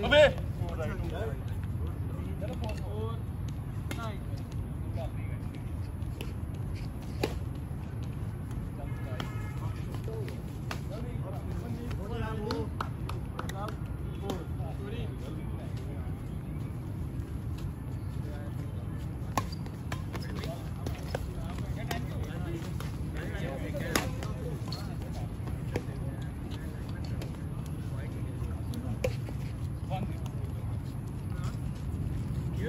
老毕。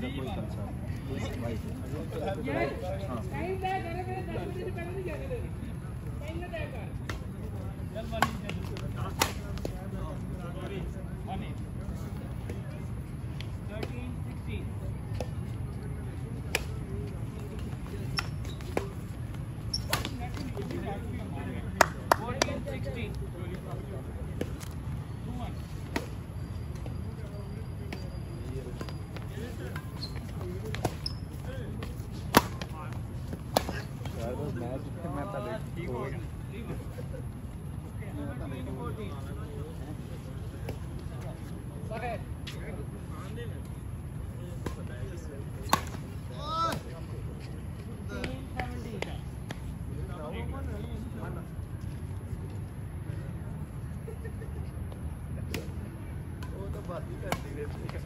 कोई हाँ। Concern ervas médicas, mas também todas. Batida, direito. Assim, né?